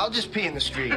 I'll just pee in the street.